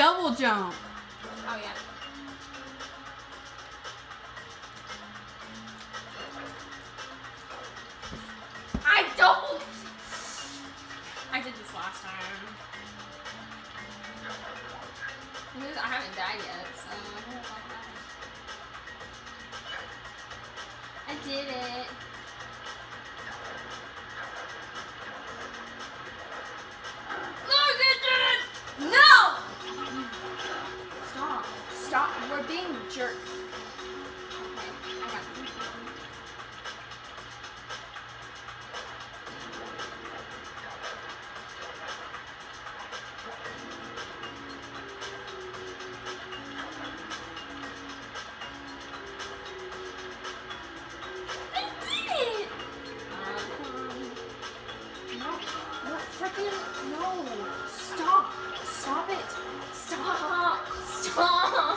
double jump. Oh yeah. I double. I did this last time. I haven't died yet, so. I did it. Stop. We're being jerk. Uh, no, freaking, no. Stop. Stop it. Stop. Stop.